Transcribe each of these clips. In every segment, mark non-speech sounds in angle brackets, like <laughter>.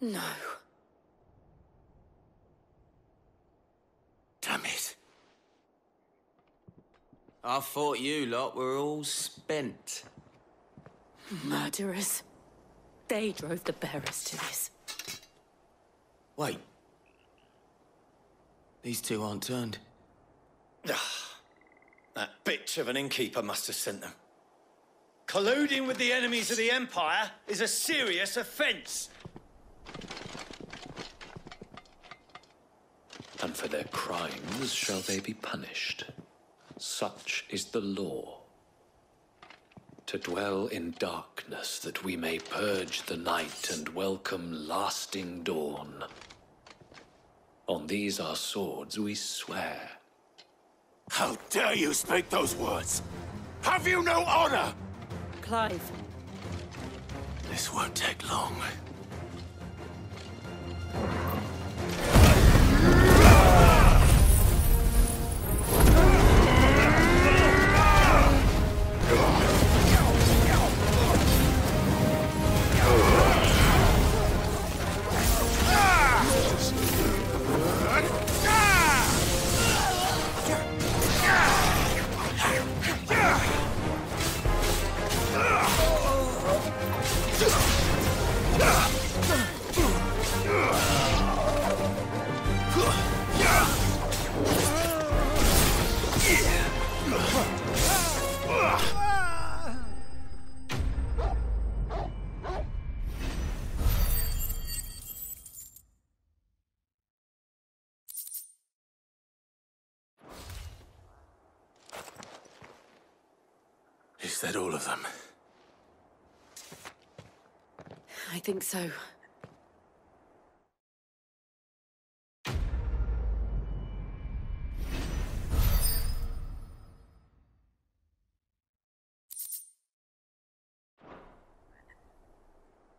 No. Damn it. I thought you lot were all spent. Murderers. They drove the bearers to this. Wait. These two aren't turned. Ah, that bitch of an innkeeper must have sent them. Colluding with the enemies of the Empire is a serious offence. And for their crimes shall they be punished. Such is the law. To dwell in darkness that we may purge the night and welcome lasting dawn. On these our swords we swear. How dare you speak those words? Have you no honor? Clive, This won't take long. Is that all of them? I think so.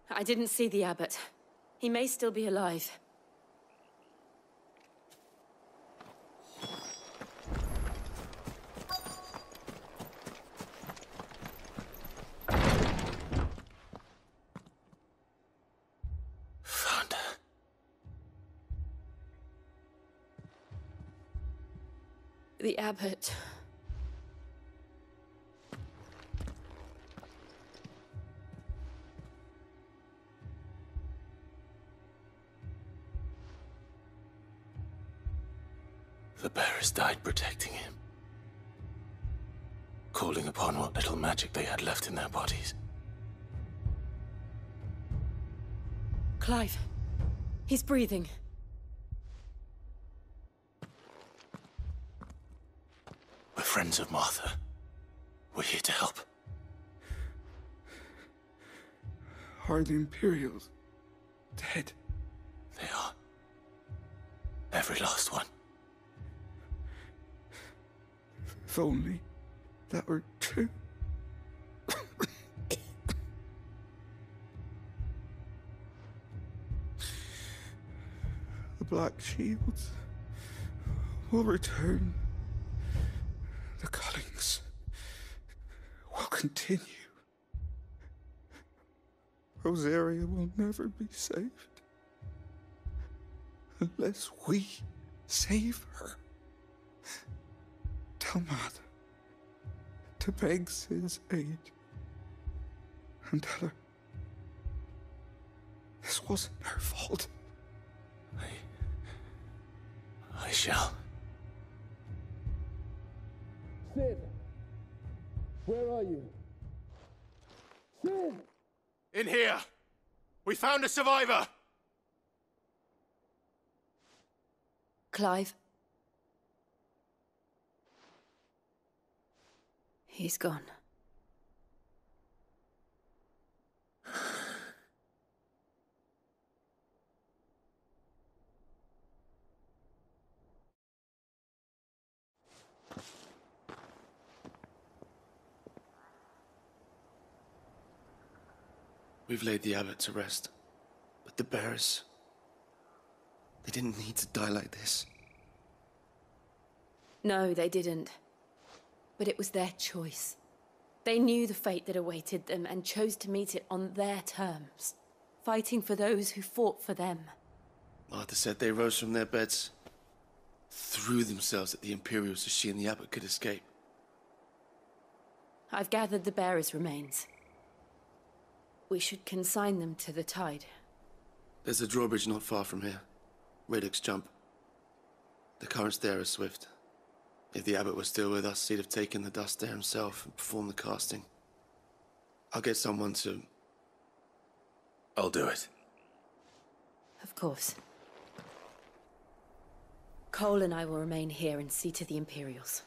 I didn't see the abbot. He may still be alive. The abbot. The bearers died protecting him. Calling upon what little magic they had left in their bodies. Clive. He's breathing. We're friends of Martha. We're here to help. Are the Imperials dead? They are. Every last one. If only that were true. the Black Shields will return. The Cullings will continue. Rosaria will never be saved unless we save her. Tell Matt to beg Cid's aid. And tell her this wasn't her fault. I. I shall. Cid! Where are you? Cid! In here! We found a survivor! Clive. He's gone. We've laid the abbot to rest. But the bearers. They didn't need to die like this. No, they didn't. But it was their choice. They knew the fate that awaited them and chose to meet it on their terms. fighting for those who fought for them. Martha said they rose from their beds, threw themselves at the Imperials so she and the Abbot could escape. I've gathered the bearers' remains. We should consign them to the tide. There's a drawbridge not far from here. Radix Jump. The currents there are swift. If the Abbot were still with us, he'd have taken the dust there himself and performed the casting. I'll get someone to... I'll do it. Of course. Cole and I will remain here and see to the Imperials.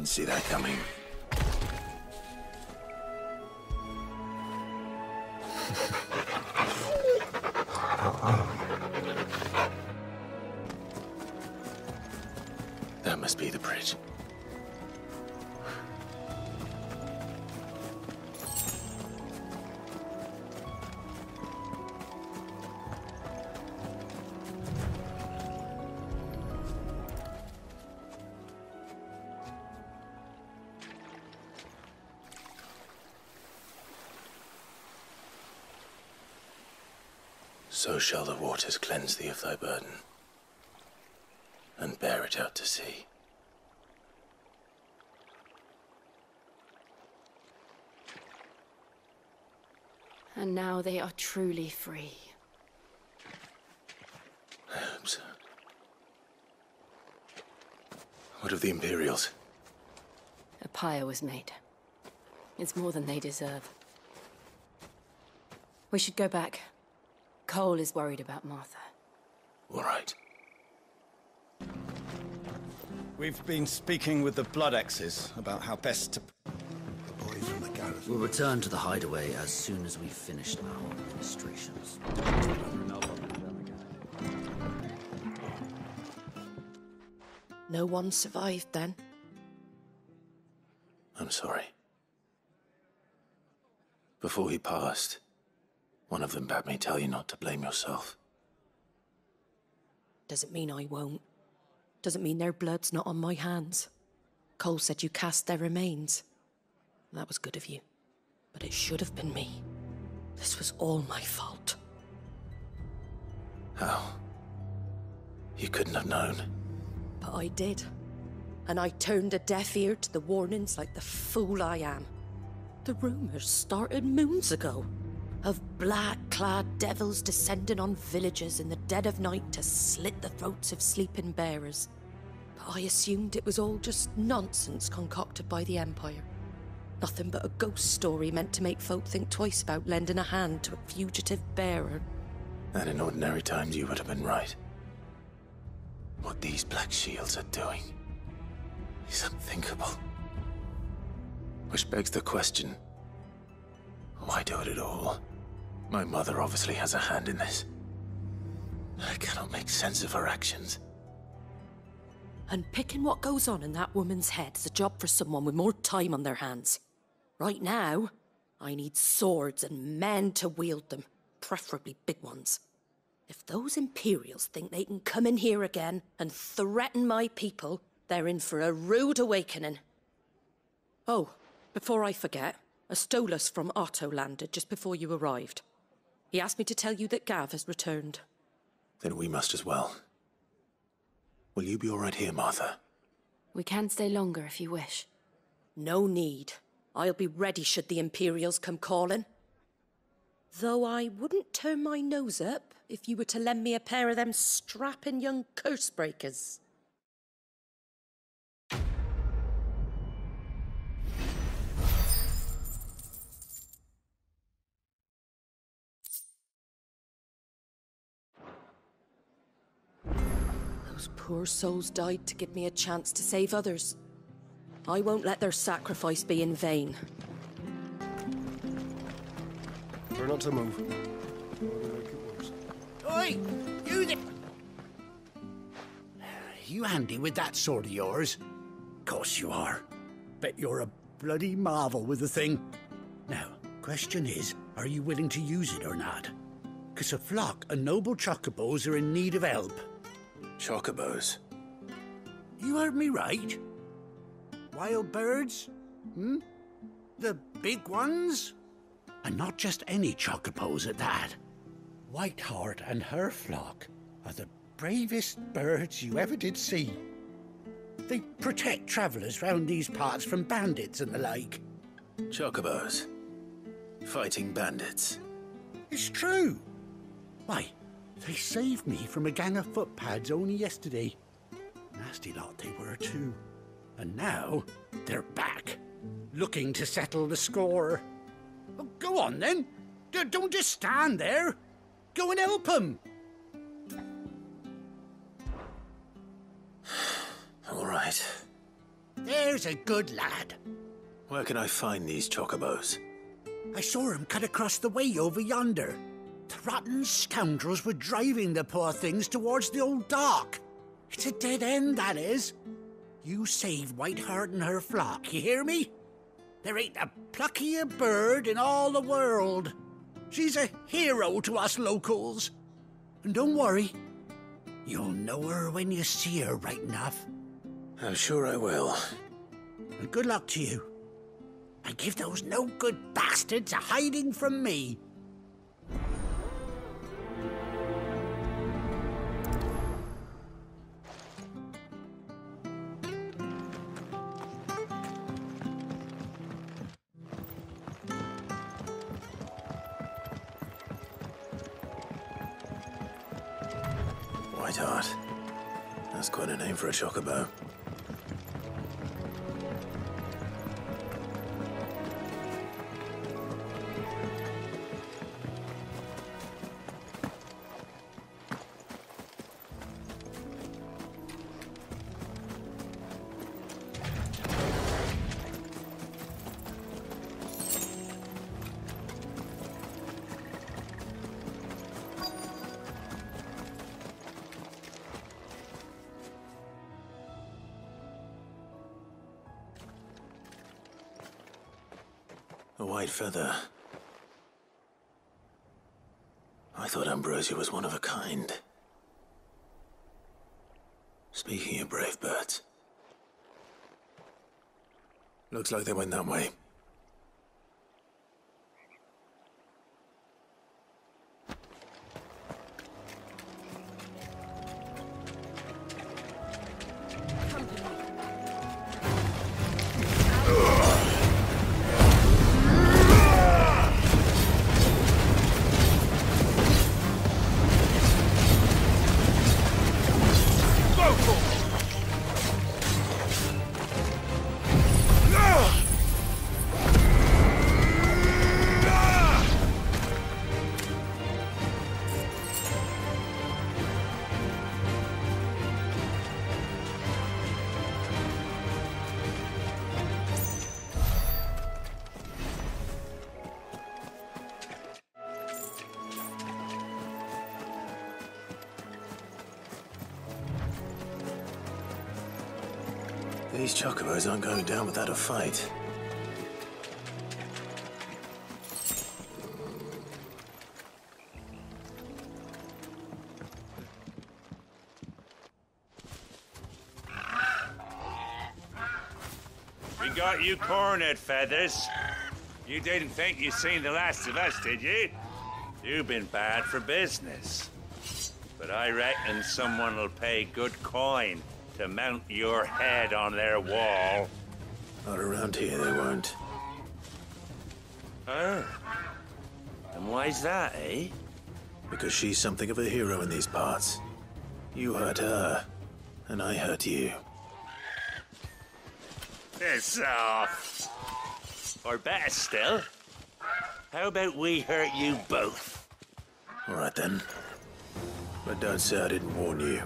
Didn't see that coming. <laughs> that must be the bridge. Shall the waters cleanse thee of thy burden, and bear it out to sea. And now they are truly free. I hope so. What of the Imperials? A pyre was made. It's more than they deserve. We should go back. Cole is worried about Martha. All right. We've been speaking with the Blood Axes about how best to. We'll return to the hideaway as soon as we've finished our administrations. No one survived then? I'm sorry. Before he passed, one of them bade me tell you not to blame yourself. Doesn't mean I won't. Doesn't mean their blood's not on my hands. Cole said you cast their remains. That was good of you. But it should have been me. This was all my fault. How? You couldn't have known. But I did. And I turned a deaf ear to the warnings like the fool I am. The rumors started moons ago of black clad devils descending on villages in the dead of night to slit the throats of sleeping bearers. But I assumed it was all just nonsense concocted by the Empire. Nothing but a ghost story meant to make folk think twice about lending a hand to a fugitive bearer. And in ordinary times, you would have been right. What these Black Shields are doing is unthinkable. Which begs the question why do it at all? My mother obviously has a hand in this. I cannot make sense of her actions. And picking what goes on in that woman's head is a job for someone with more time on their hands. Right now, I need swords and men to wield them, preferably big ones. If those Imperials think they can come in here again and threaten my people, they're in for a rude awakening. Oh, before I forget, a Stolas from Otto landed just before you arrived. He asked me to tell you that Gav has returned. Then we must as well. Will you be all right here, Martha? We can stay longer if you wish. No need. I'll be ready should the Imperials come calling. Though I wouldn't turn my nose up if you were to lend me a pair of them strapping young curse breakers. Poor souls died to give me a chance to save others. I won't let their sacrifice be in vain. Try not to move. Oi! You there! You handy with that sword of yours? Course you are. Bet you're a bloody marvel with the thing. Now, question is, are you willing to use it or not? Cause a flock of noble chocobos are in need of help. Chocobos? You heard me right. Wild birds? Hmm? The big ones? And not just any chocobos at that. Whiteheart and her flock are the bravest birds you ever did see. They protect travellers round these parts from bandits and the like. Chocobos? Fighting bandits? It's true. Why, they saved me from a gang of footpads only yesterday. Nasty lot they were, too. And now they're back, looking to settle the score. Oh, go on then. D- don't just stand there. Go and help them. <sighs> All right. There's a good lad. Where can I find these chocobos? I saw him cut across the way over yonder. Rotten scoundrels were driving the poor things towards the old dock. It's a dead end, that is. You save Whiteheart and her flock, you hear me? There ain't a pluckier bird in all the world. She's a hero to us locals. And don't worry, you'll know her when you see her right enough. I'm sure I will. And good luck to you. And give those no good bastards a hiding from me. Whiteheart. That's quite a name for a chocobo. White feather. I thought Ambrosia was one of a kind. Speaking of brave birds. Looks like they went that way. These chocobos aren't going down without a fight. We got you cornered, Feathers. You didn't think you'd seen the last of us, did you? You've been bad for business. But I reckon someone will pay good coin to mount your head on their wall. Not around here, they won't. Oh. And why's that, eh? Because she's something of a hero in these parts. You hurt her, and I hurt you. Piss off. Or better still, how about we hurt you both? All right then. But don't say I didn't warn you.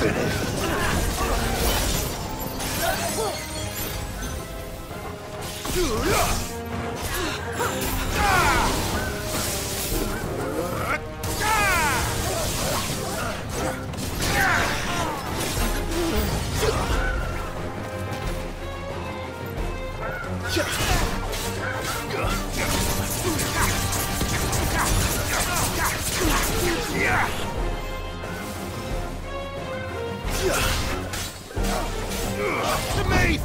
Finished. To me!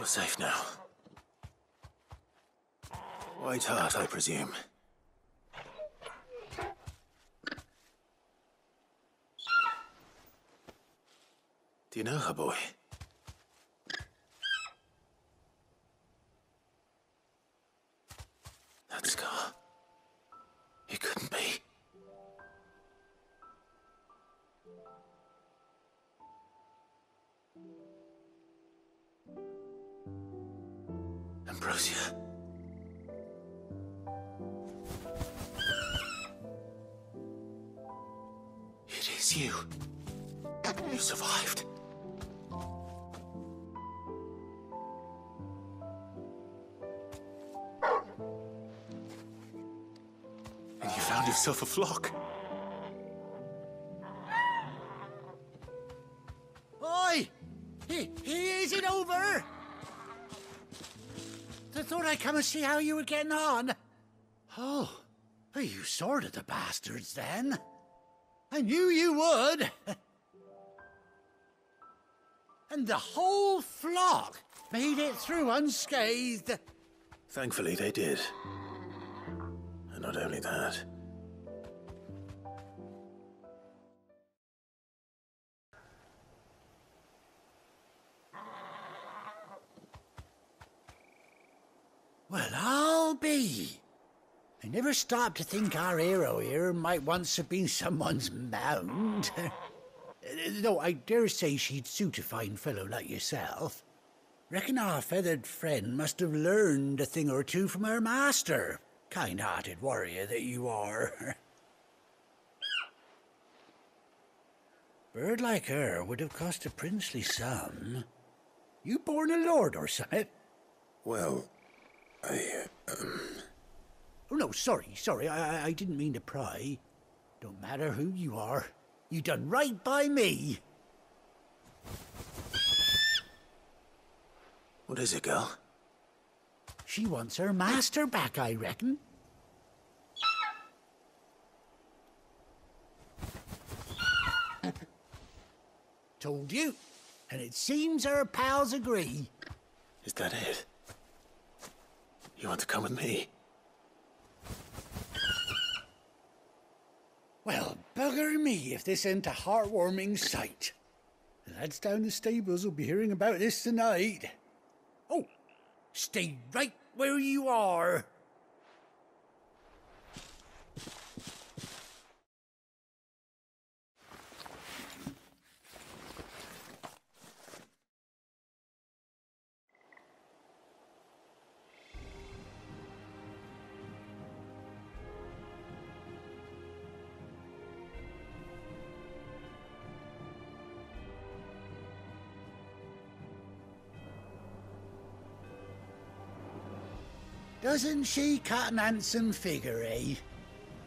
You're safe now. White Hart, I presume. Do you know her, boy? And yourself a flock. Oi! He, he isn't over! I thought I'd come and see how you were getting on. Oh, are you sorted the bastards then? I knew you would. <laughs> and the whole flock made it through unscathed. Thankfully, they did. And not only that. I never stop to think our hero here might once have been someone's mount. <laughs> Though I dare say she'd suit a fine fellow like yourself. Reckon our feathered friend must have learned a thing or two from her master. Kind-hearted warrior that you are. <laughs> Bird like her would have cost a princely sum. You born a lord or something? Well, I. Um... Oh, no, sorry, sorry. I, I didn't mean to pry. Don't matter who you are. You done right by me. What is it, girl? She wants her master back, I reckon. <laughs> Told you. And it seems her pals agree. Is that it? You want to come with me? Well, bugger me if this ain't a heartwarming sight. The lads down the stables will be hearing about this tonight. Oh, stay right where you are. Doesn't she cut an handsome figure, eh?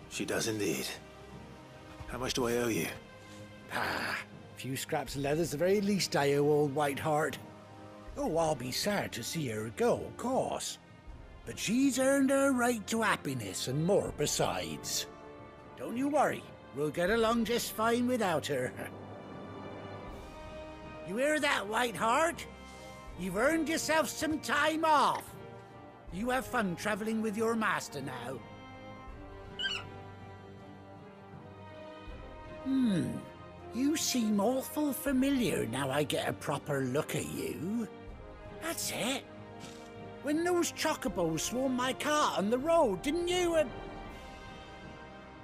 She does indeed. How much do I owe you? Ah, a few scraps of leather's the very least I owe old White Hart. Oh, I'll be sad to see her go, of course. But she's earned her right to happiness and more besides. Don't you worry, we'll get along just fine without her. <laughs> You hear that, White Hart? You've earned yourself some time off. You have fun traveling with your master now. Hmm. You seem awful familiar now I get a proper look at you. That's it. When those chocobos swarmed my cart on the road, didn't you? Uh...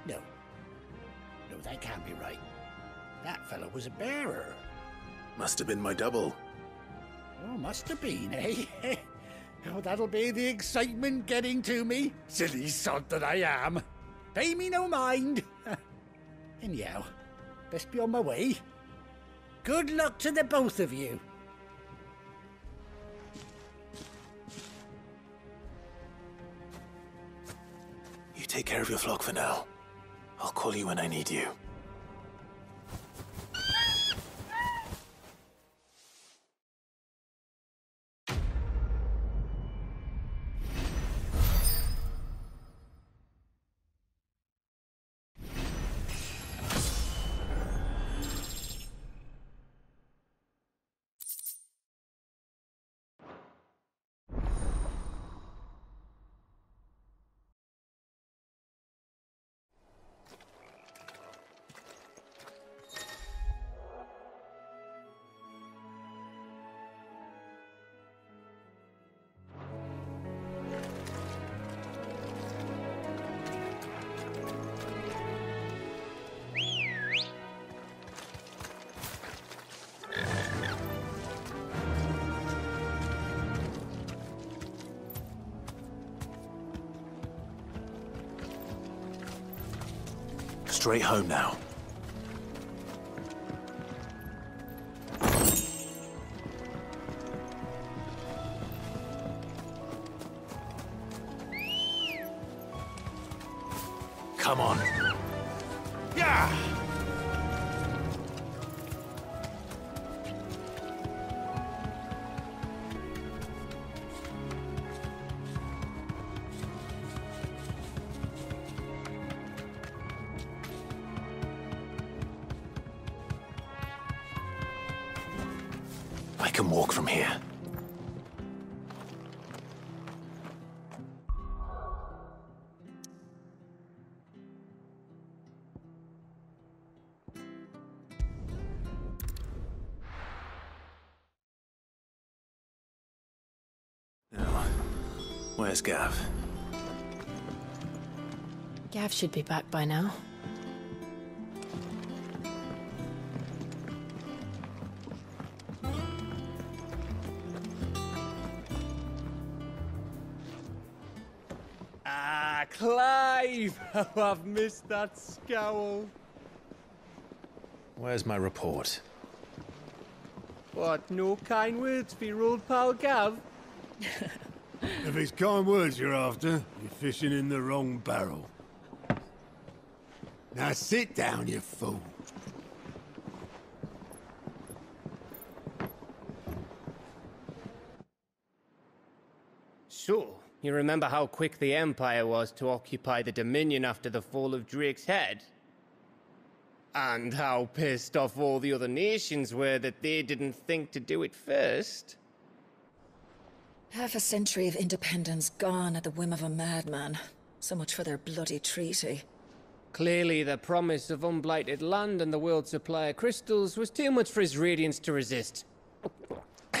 No. No, that can't be right. That fellow was a bearer. Must have been my double. Oh, must have been, eh? <laughs> Oh, that'll be the excitement getting to me. Silly sod that I am. Pay me no mind. <laughs> Anyhow, best be on my way. Good luck to the both of you. You take care of your flock for now. I'll call you when I need you. Straight home now. Where's Gav? Gav should be back by now. Ah, Clive! How <laughs> I've missed that scowl. Where's my report? What, no kind words for your old pal Gav? <laughs> If it's kind words you're after, you're fishing in the wrong barrel. Now sit down, you fool. So, you remember how quick the Empire was to occupy the Dominion after the fall of Drake's head? And how pissed off all the other nations were that they didn't think to do it first? Half a century of independence gone at the whim of a madman. So much for their bloody treaty. Clearly, the promise of unblighted land and the world's supply of crystals was too much for his radiance to resist. <sighs>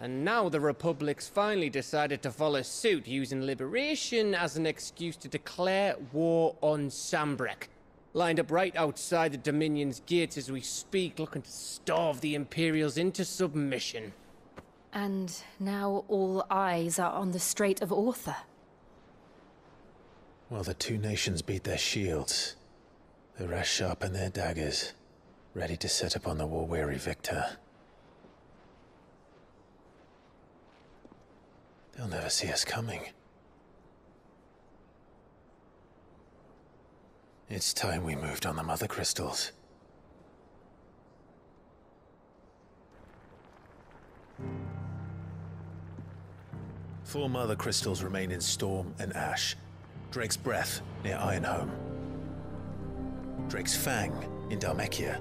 And now the Republic's finally decided to follow suit, using liberation as an excuse to declare war on Sanbreque. Lined up right outside the Dominion's gates as we speak, looking to starve the Imperials into submission. And now all eyes are on the Strait of Author. While the two nations beat their shields. The rest sharpen their daggers, ready to set upon the war-weary victor. They'll never see us coming. It's time we moved on the Mother Crystals. Four Mother Crystals remain in Storm and Ash. Drake's Breath near Ironhome. Drake's Fang in Dhalmekia.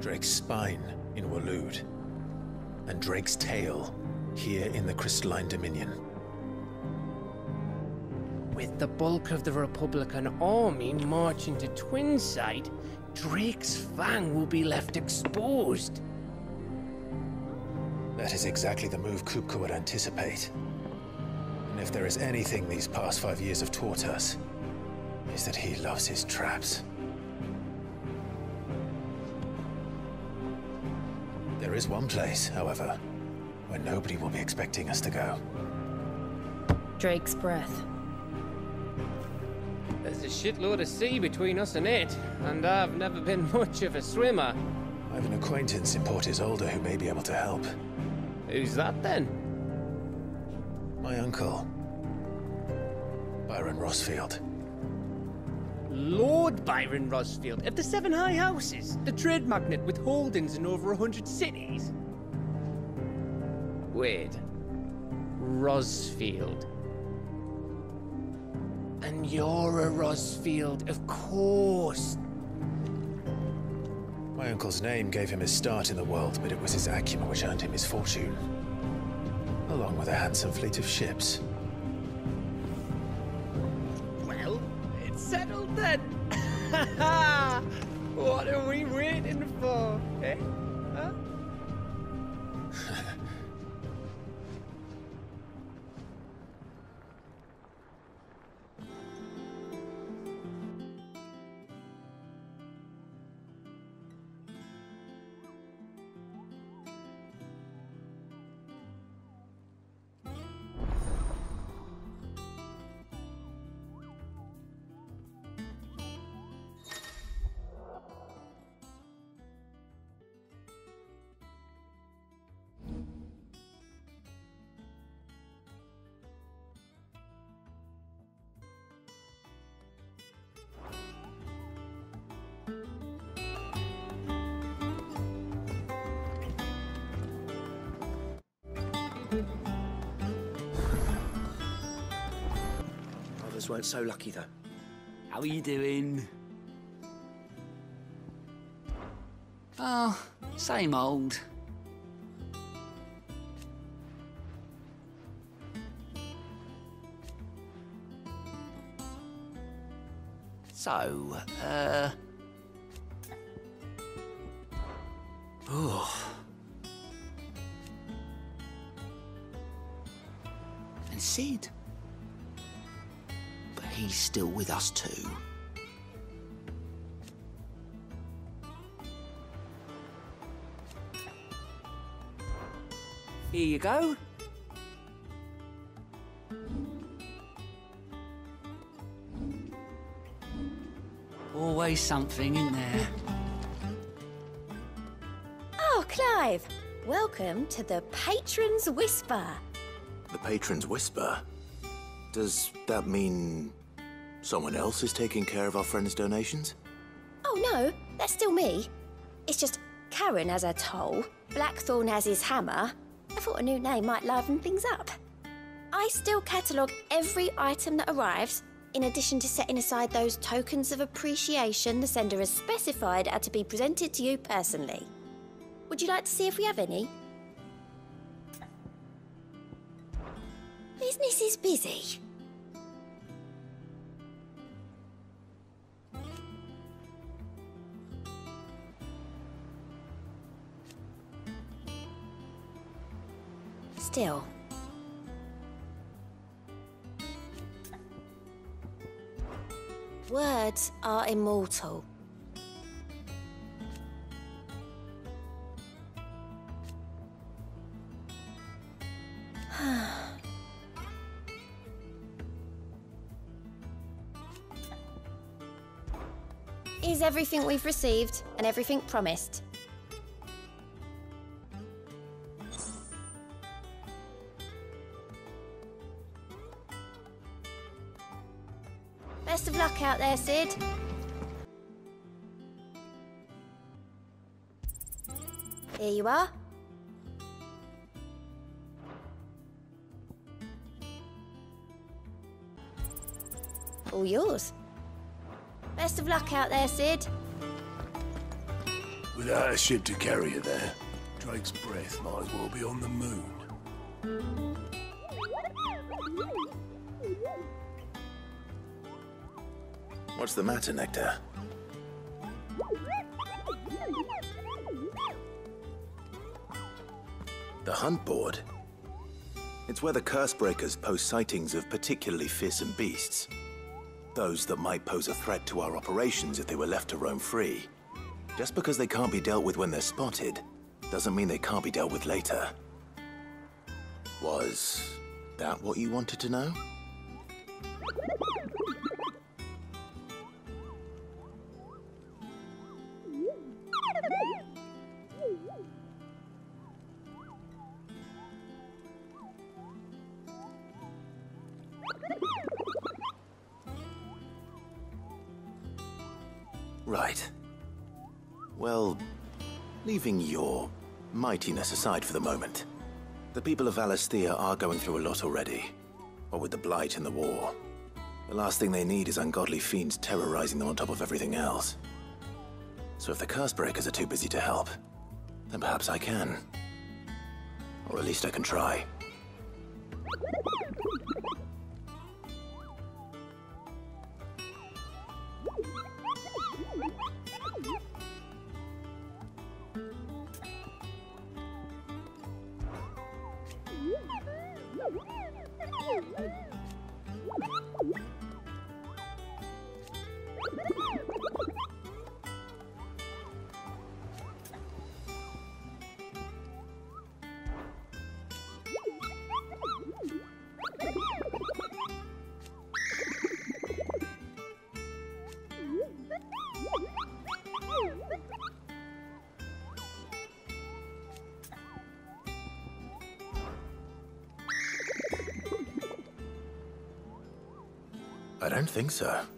Drake's Spine in Waloed. And Drake's Tail here in the Crystalline Dominion. With the bulk of the Republican army marching to Twinside, Drake's Fang will be left exposed. That is exactly the move Kupka would anticipate. And if there is anything these past five years have taught us, is that he loves his traps. There is one place, however, where nobody will be expecting us to go. Drake's breath. There's a shitload of sea between us and it, and I've never been <laughs> much of a swimmer. I have an acquaintance in Port Isolde who may be able to help. Who's that then? My uncle, Byron Rosfield. Lord Byron Rosfield of the Seven High Houses, the trade magnate with holdings in over a hundred cities. Wait. Rosfield. And you're a Rosfield, of course. My uncle's name gave him his start in the world, but it was his acumen which earned him his fortune. Along with a handsome fleet of ships. Others weren't so lucky, though. How are you doing? Oh, same old. So, uh... Oh. And Cid? But he's still with us too. Here you go. Always something in there. Oh, Clive! Welcome to the Patron's Whisper. The Patron's Whisper? Does that mean someone else is taking care of our friend's donations? Oh no, that's still me. It's just Charon has her toll, Blackthorne has his hammer. I thought a new name might liven things up. I still catalogue every item that arrives, in addition to setting aside those tokens of appreciation the sender has specified are to be presented to you personally. Would you like to see if we have any? Business is busy. Still. Words are immortal. <sighs> Is everything we've received and everything promised? There, Cid. Here you are. All yours. Best of luck out there, Cid. Without a ship to carry you there, Drake's breath might as well be on the moon. What's the matter, Nektar? The hunt board? It's where the Cursebreakers post sightings of particularly fearsome beasts. Those that might pose a threat to our operations if they were left to roam free. Just because they can't be dealt with when they're spotted, doesn't mean they can't be dealt with later. Was that what you wanted to know? Mightiness aside for the moment, the people of Valisthea are going through a lot already. What with the Blight and the war. The last thing they need is ungodly fiends terrorizing them on top of everything else. So if the Cursebreakers are too busy to help, then perhaps I can. Or at least I can try. Think so.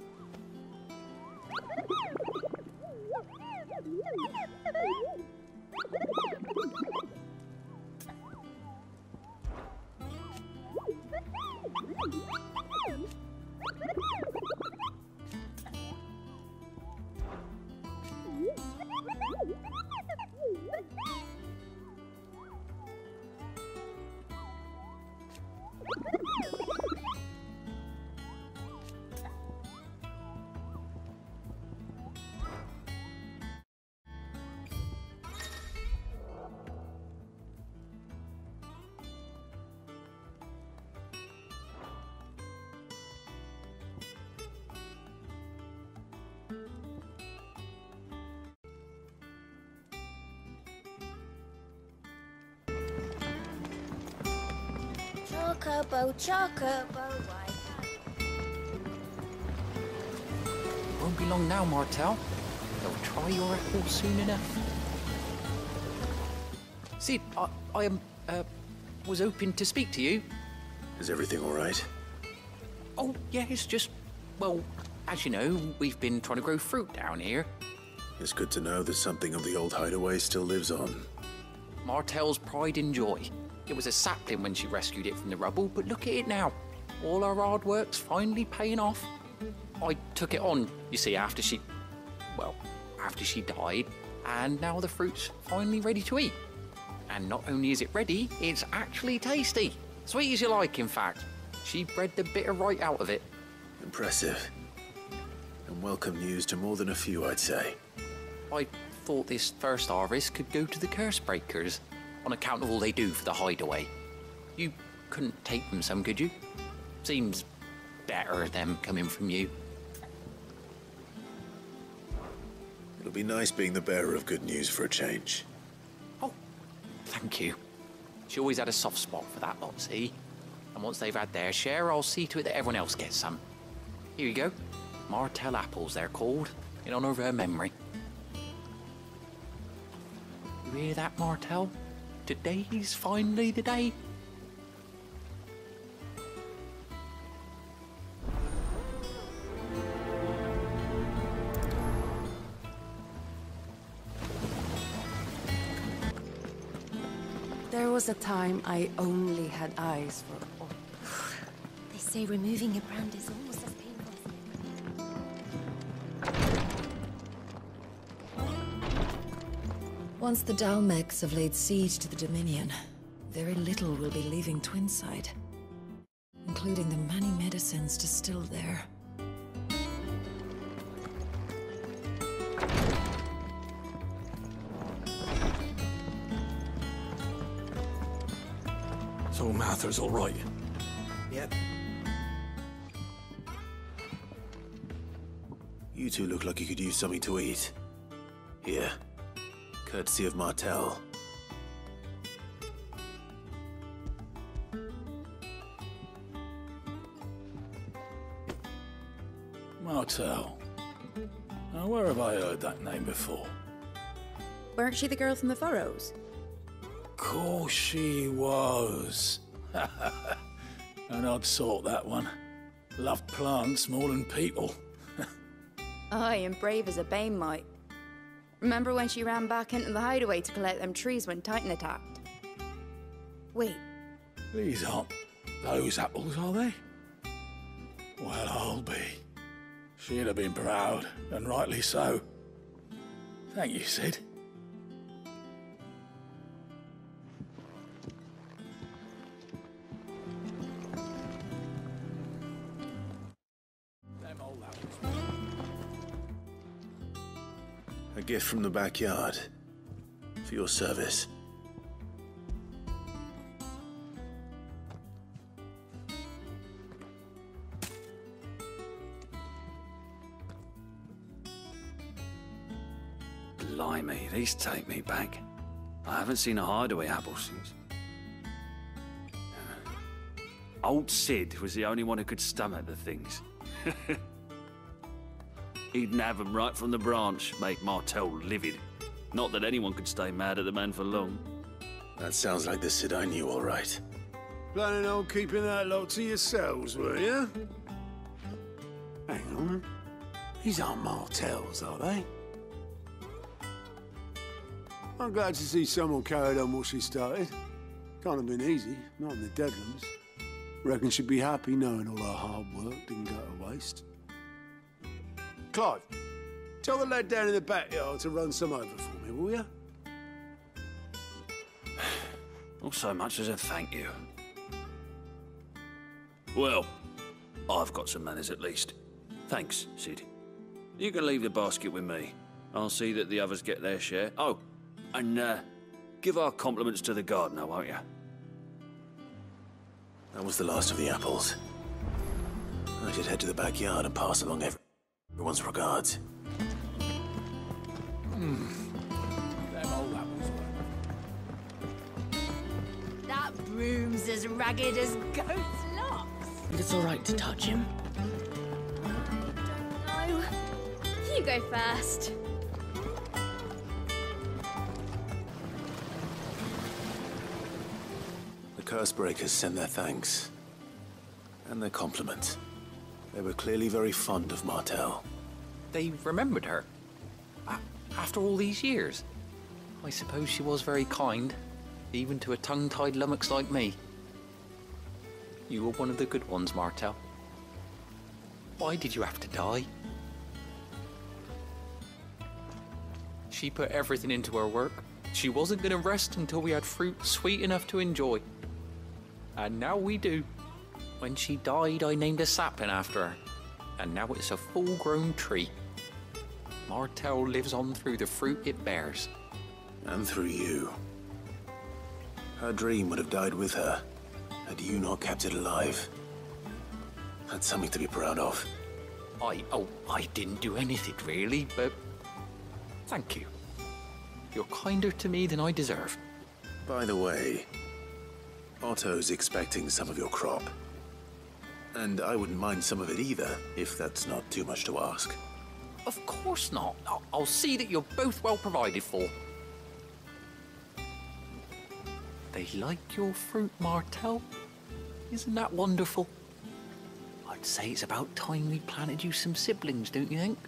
Chocobo, chocobo, why Won't be long now, Martel. They'll try your apple soon enough. Cid, I, I um, uh, was hoping to speak to you. Is everything all right? Oh, yeah, it's just, well, as you know, we've been trying to grow fruit down here. It's good to know that something of the old hideaway still lives on. Martel's pride and joy. It was a sapling when she rescued it from the rubble, but look at it now. All our hard work's finally paying off. I took it on, you see, after she. Well, after she died, and now the fruit's finally ready to eat. And not only is it ready, it's actually tasty. Sweet as you like, in fact. She bred the bitter right out of it. Impressive. And welcome news to more than a few, I'd say. I thought this first harvest could go to the curse breakers on account of all they do for the hideaway. You couldn't take them some, could you? Seems better them coming from you. It'll be nice being the bearer of good news for a change. Oh, thank you. She always had a soft spot for that lot, see? And once they've had their share, I'll see to it that everyone else gets some. Here you go. Martell apples, they're called, in honor of her memory. You hear that, Martell? Today's finally the day. There was a time I only had eyes for oil. <sighs> They say removing a brand is almost as Once the Dalmecs have laid siege to the Dominion, very little will be leaving Twinside, including the many medicines distilled there. So Mather's all right. Yep. You two look like you could use something to eat. Here. Courtesy of Martel. Martel. Now, where have I heard that name before? Weren't she the girl from the furrows? Course she was. <laughs> An odd sort, that one. Loved plants more than people. <laughs> Aye, and brave as a bane might. Remember when she ran back into the hideaway to collect them trees when Titan attacked? Wait, These aren't those apples, are they? Well, I'll be. She'd have been proud, and rightly so. Thank you, Cid. Gift from the backyard. For your service. Blimey, these take me back. I haven't seen a hideaway apple since. Old Cid was the only one who could stomach the things. <laughs> He'd nab 'em right from the branch, make Martel livid. Not that anyone could stay mad at the man for long. That sounds like the Cid I knew, all right. Planning on keeping that lot to yourselves, were you? Hang on. These aren't Martels, are they? I'm glad to see someone carried on what she started. Can't have been easy, not in the Deadlands. Reckon she'd be happy knowing all her hard work didn't go to waste. Clive, tell the lad down in the backyard to run some over for me, will you? <sighs> Not so much as a thank you. Well, I've got some manners at least. Thanks, Cid. You can leave the basket with me. I'll see that the others get their share. Oh, and uh, give our compliments to the gardener, won't you? That was the last of the apples. I should head to the backyard and pass along every- everyone's regards. Hmm. Them old apples That broom's as ragged as goat's locks. It's all right to touch him. No. You go first. The Cursebreakers send their thanks. And their compliments. They were clearly very fond of Martel. They remembered her. After all these years. I suppose she was very kind, even to a tongue-tied lummox like me. You were one of the good ones, Martel. Why did you have to die? She put everything into her work. She wasn't going to rest until we had fruit sweet enough to enjoy. And now we do. When she died, I named a sapling after her. And now it's a full grown tree. Martel lives on through the fruit it bears. And through you. Her dream would have died with her, had you not kept it alive. That's something to be proud of. I, oh, I didn't do anything really, but thank you. You're kinder to me than I deserve. By the way, Otto's expecting some of your crop. And I wouldn't mind some of it either, if that's not too much to ask. Of course not. I'll, see that you're both well provided for. They like your fruit, Martel. Isn't that wonderful? I'd say it's about time we planted you some siblings, don't you think?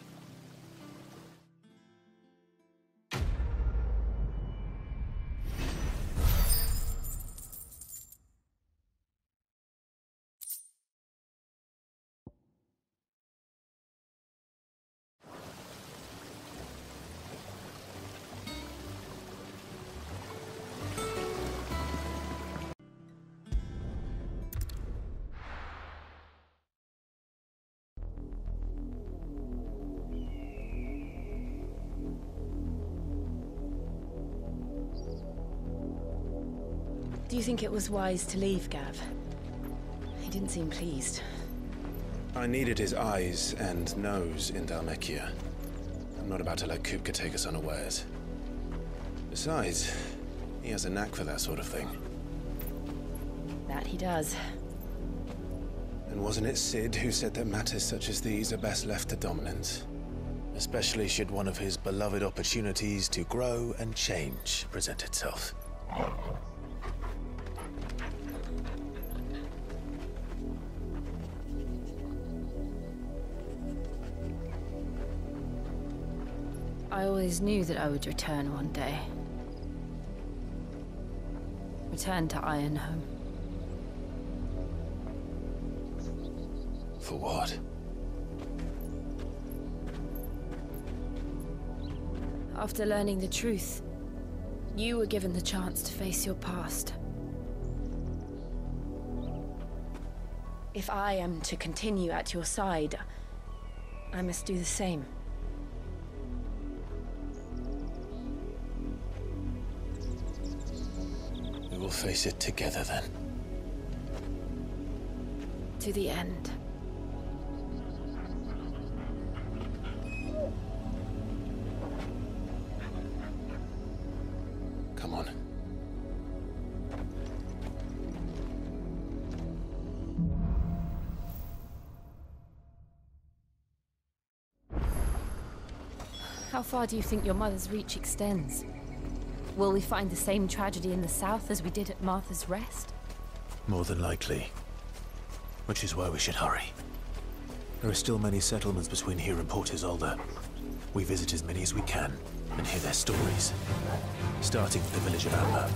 Think it was wise to leave, Gav? He didn't seem pleased. I needed his eyes and nose in Dhalmekia. I'm not about to let Kupka take us unawares. Besides, he has a knack for that sort of thing. That he does. And wasn't it Cid who said that matters such as these are best left to dominance? Especially should one of his beloved opportunities to grow and change present itself. I always knew that I would return one day. Return to Ironhome. For what? After learning the truth, you were given the chance to face your past. If I am to continue at your side, I must do the same. Face it together then. To the end. Come on. How far do you think your mother's reach extends? Will we find the same tragedy in the south as we did at Martha's Rest? More than likely. Which is why we should hurry. There are still many settlements between here and Port Isolde. We visit as many as we can and hear their stories. Starting with the village of Amber.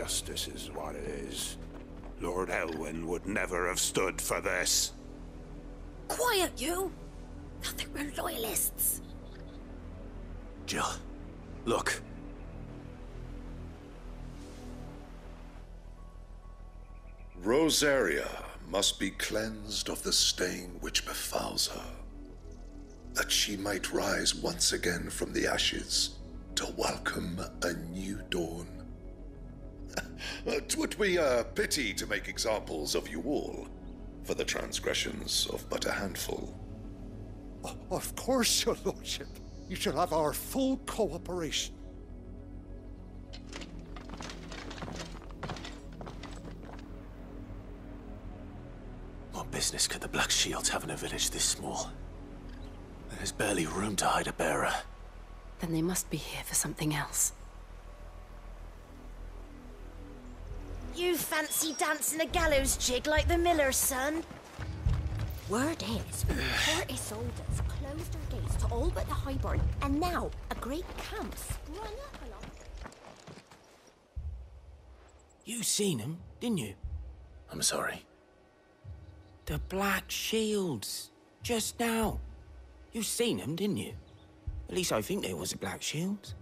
Justice is what it is. Lord Elwyn would never have stood for this. Quiet, you! They were loyalists. Jill, look. Rosaria must be cleansed of the stain which befouls her, that she might rise once again from the ashes to welcome a new dawn. Twould be a uh, pity to make examples of you all for the transgressions of but a handful. Of course, your lordship. You shall have our full cooperation. What business could the Black Shields have in a village this small? There's barely room to hide a bearer. Then they must be here for something else. You fancy dancing a gallows jig like the miller's son? Word is, <sighs> poor Isolde's closed her gates to all but the highborn, and now a great camp sprung up along. You seen him, didn't you? I'm sorry. The Black Shields. Just now. You seen them, didn't you? At least I think there was a Black Shield.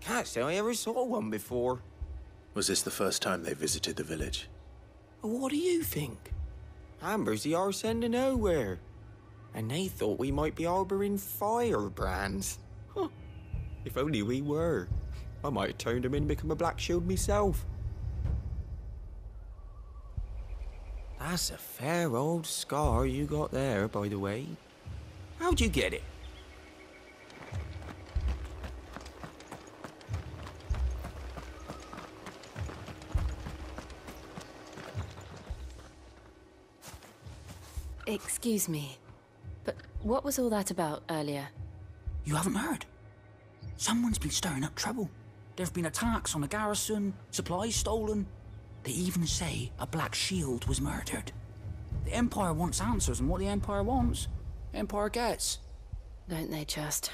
Can't say I ever saw one before. Was this the first time they visited the village? What do you think? Amber's the of nowhere. And they thought we might be harboring firebrands. Huh. If only we were. I might have turned them in and become a Black Shield myself. That's a fair old scar you got there, by the way. How'd you get it? Excuse me, but what was all that about earlier? You haven't heard? Someone's been stirring up trouble. There have been attacks on the garrison, supplies stolen. They even say a Black Shield was murdered. The Empire wants answers, and what the Empire wants, Empire gets. Don't they just?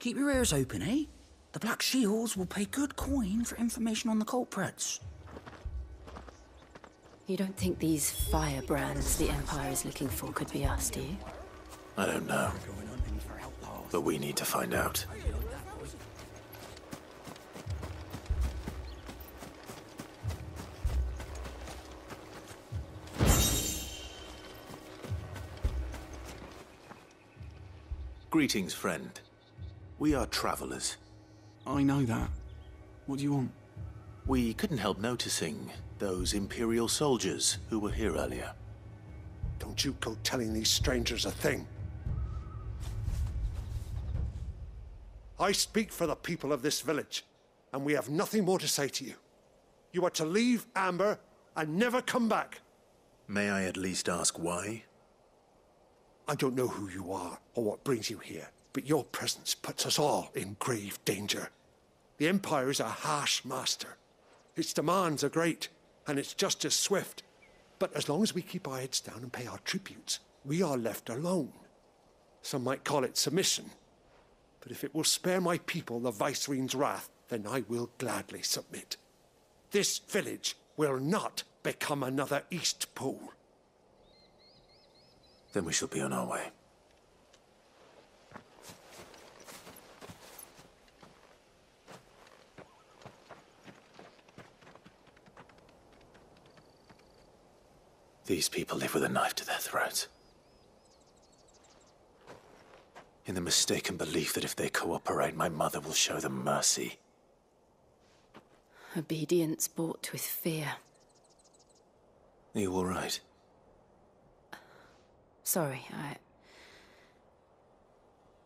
Keep your ears open, eh? The Black Shields will pay good coin for information on the culprits. You don't think these firebrands the Empire is looking for could be us, do you? I don't know. But we need to find out. Greetings, friend. We are travelers. I know that. What do you want? We couldn't help noticing those Imperial soldiers who were here earlier. Don't you go telling these strangers a thing. I speak for the people of this village, and we have nothing more to say to you. You are to leave Amber and never come back. May I at least ask why? I don't know who you are or what brings you here, but your presence puts us all in grave danger. The Empire is a harsh master. Its demands are great, and its just as swift. But as long as we keep our heads down and pay our tributes, we are left alone. Some might call it submission. But if it will spare my people the Viceroy's wrath, then I will gladly submit. This village will not become another Eastpool. Then we shall be on our way. These people live with a knife to their throats. In the mistaken belief that if they cooperate, my mother will show them mercy. Obedience bought with fear. Are you all right? Sorry, I...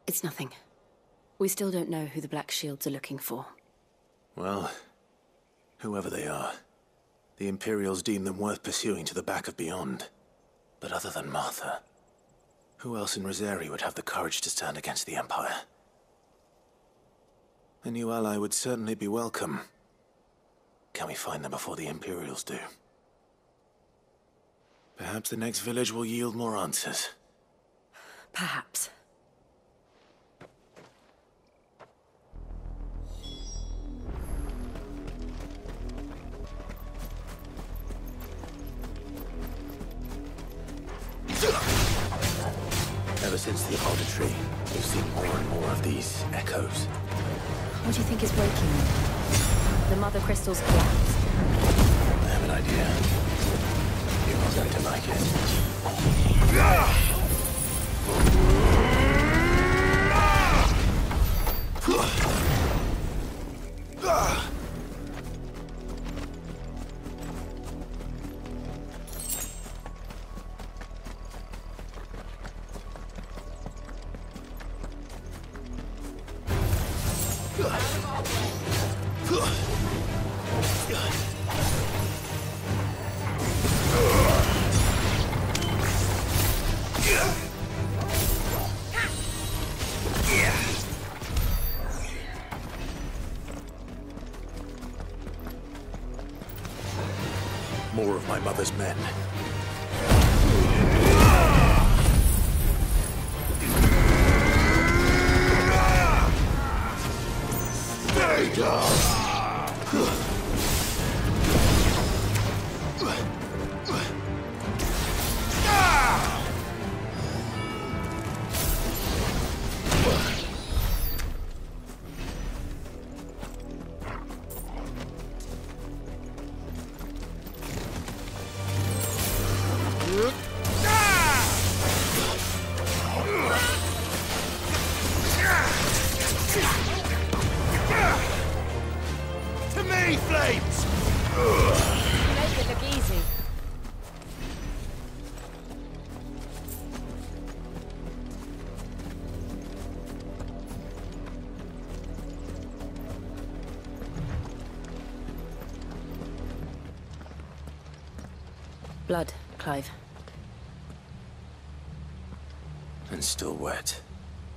It's nothing. We still don't know who the Black Shields are looking for. Well, whoever they are, the Imperials deem them worth pursuing to the back of beyond. But other than Martha, who else in Rosari would have the courage to stand against the Empire? A new ally would certainly be welcome. Can we find them before the Imperials do? Perhaps the next village will yield more answers. Perhaps. Ever since the auditory, we've seen more and more of these echoes. What do you think is breaking them? The Mother Crystal's collapsed. I have an idea. You're not going to like it. Mother's men. Clive.